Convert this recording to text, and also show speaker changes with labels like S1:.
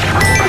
S1: Ha ha ha!